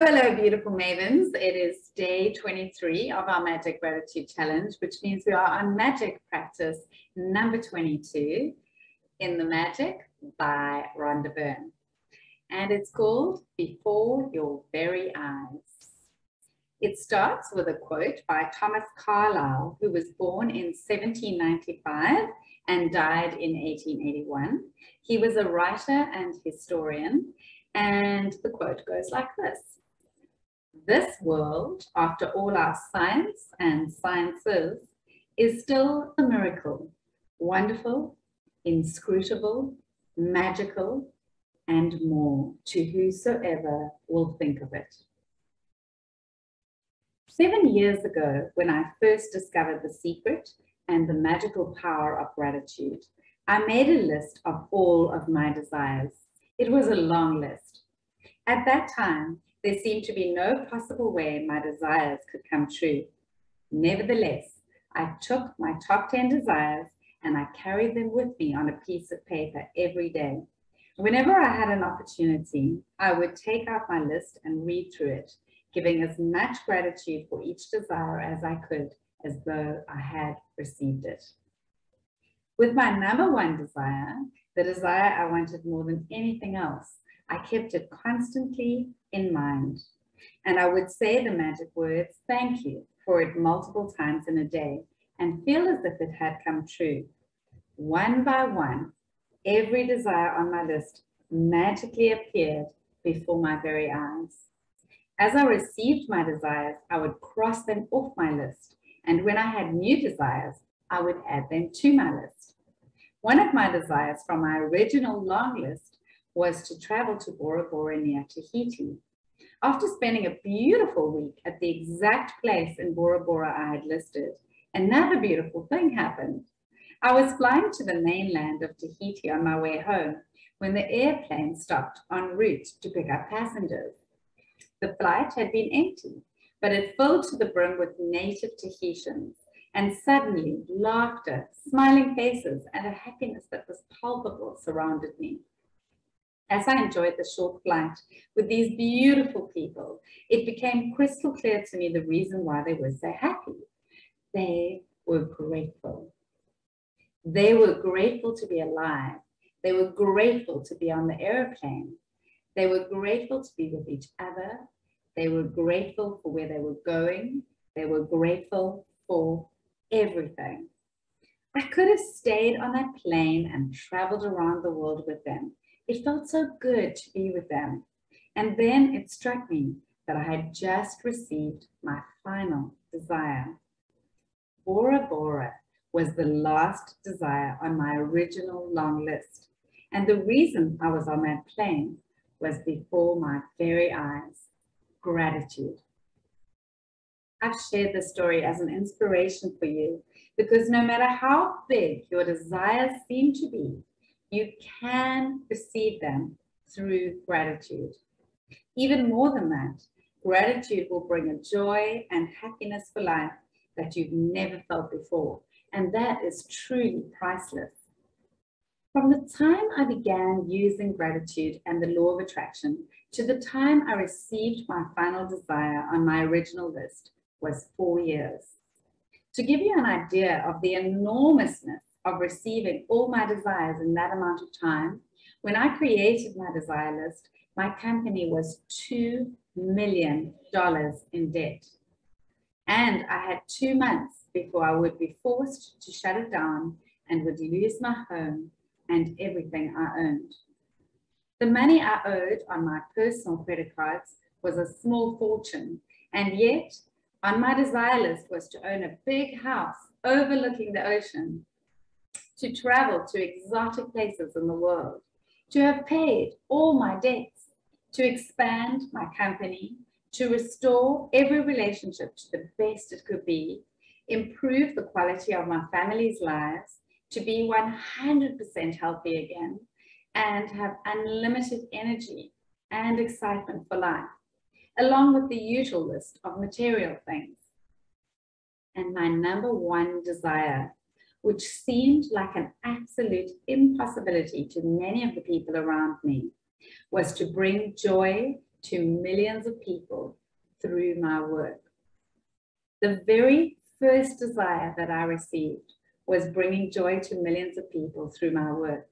Hello, beautiful mavens. It is day 23 of our Magic Gratitude Challenge, which means we are on magic practice number 22 in the Magic by Rhonda Byrne. And it's called Before Your Very Eyes. It starts with a quote by Thomas Carlyle, who was born in 1795 and died in 1881. He was a writer and historian, and the quote goes like this this world, after all our science and sciences, is still a miracle, wonderful, inscrutable, magical, and more to whosoever will think of it. Seven years ago, when I first discovered the secret and the magical power of gratitude, I made a list of all of my desires. It was a long list. At that time, there seemed to be no possible way my desires could come true. Nevertheless, I took my top 10 desires and I carried them with me on a piece of paper every day. Whenever I had an opportunity, I would take out my list and read through it, giving as much gratitude for each desire as I could, as though I had received it. With my number one desire, the desire I wanted more than anything else, I kept it constantly in mind. And I would say the magic words, thank you, for it multiple times in a day and feel as if it had come true. One by one, every desire on my list magically appeared before my very eyes. As I received my desires, I would cross them off my list. And when I had new desires, I would add them to my list. One of my desires from my original long list was to travel to Bora Bora near Tahiti. After spending a beautiful week at the exact place in Bora Bora I had listed, another beautiful thing happened. I was flying to the mainland of Tahiti on my way home when the airplane stopped en route to pick up passengers. The flight had been empty, but it filled to the brim with native Tahitians, and suddenly laughter, smiling faces, and a happiness that was palpable surrounded me as I enjoyed the short flight with these beautiful people, it became crystal clear to me the reason why they were so happy. They were grateful. They were grateful to be alive. They were grateful to be on the airplane. They were grateful to be with each other. They were grateful for where they were going. They were grateful for everything. I could have stayed on that plane and traveled around the world with them it felt so good to be with them. And then it struck me that I had just received my final desire. Bora Bora was the last desire on my original long list. And the reason I was on that plane was before my very eyes, gratitude. I've shared this story as an inspiration for you because no matter how big your desires seem to be, you can receive them through gratitude. Even more than that, gratitude will bring a joy and happiness for life that you've never felt before. And that is truly priceless. From the time I began using gratitude and the law of attraction to the time I received my final desire on my original list was four years. To give you an idea of the enormousness of receiving all my desires in that amount of time, when I created my desire list, my company was $2 million in debt. And I had two months before I would be forced to shut it down and would lose my home and everything I owned. The money I owed on my personal credit cards was a small fortune, and yet on my desire list was to own a big house overlooking the ocean to travel to exotic places in the world, to have paid all my debts, to expand my company, to restore every relationship to the best it could be, improve the quality of my family's lives, to be 100% healthy again, and have unlimited energy and excitement for life, along with the usual list of material things. And my number one desire which seemed like an absolute impossibility to many of the people around me, was to bring joy to millions of people through my work. The very first desire that I received was bringing joy to millions of people through my work.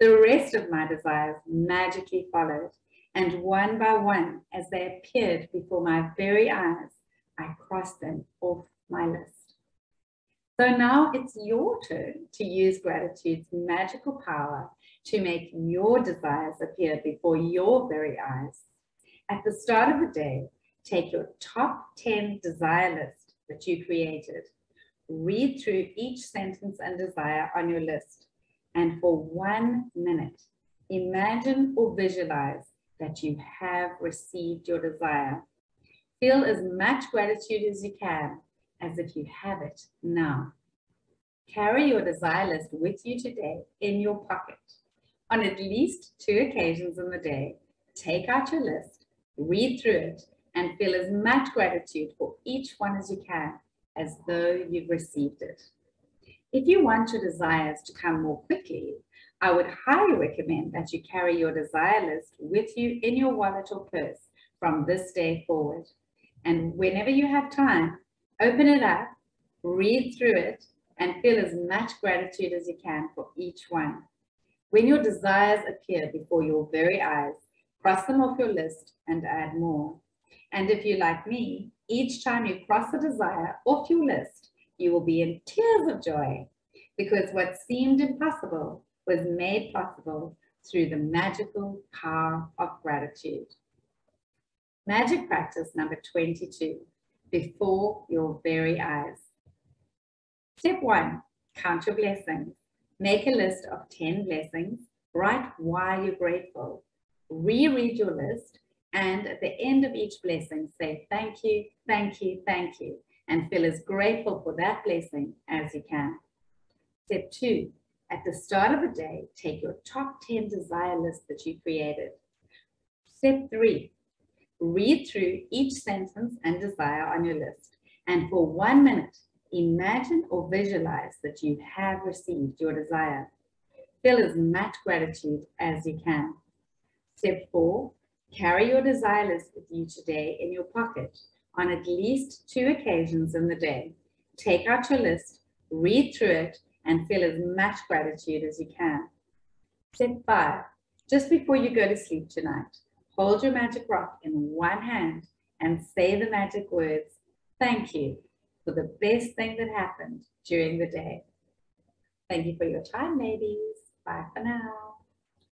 The rest of my desires magically followed, and one by one, as they appeared before my very eyes, I crossed them off my list. So now it's your turn to use gratitude's magical power to make your desires appear before your very eyes. At the start of the day, take your top 10 desire list that you created. Read through each sentence and desire on your list. And for one minute, imagine or visualize that you have received your desire. Feel as much gratitude as you can as if you have it now. Carry your desire list with you today in your pocket. On at least two occasions in the day, take out your list, read through it, and feel as much gratitude for each one as you can, as though you've received it. If you want your desires to come more quickly, I would highly recommend that you carry your desire list with you in your wallet or purse from this day forward. And whenever you have time, Open it up, read through it, and feel as much gratitude as you can for each one. When your desires appear before your very eyes, cross them off your list and add more. And if you're like me, each time you cross a desire off your list, you will be in tears of joy because what seemed impossible was made possible through the magical power of gratitude. Magic practice number 22 before your very eyes. Step one, count your blessings. Make a list of 10 blessings. Write why you're grateful. Reread your list and at the end of each blessing say thank you, thank you, thank you and feel as grateful for that blessing as you can. Step two, at the start of the day, take your top 10 desire list that you created. Step three, Read through each sentence and desire on your list. And for one minute, imagine or visualize that you have received your desire. Feel as much gratitude as you can. Step four, carry your desire list with you today in your pocket on at least two occasions in the day. Take out your list, read through it, and feel as much gratitude as you can. Step five, just before you go to sleep tonight, Hold your magic rock in one hand and say the magic words, thank you for the best thing that happened during the day. Thank you for your time, ladies. Bye for now.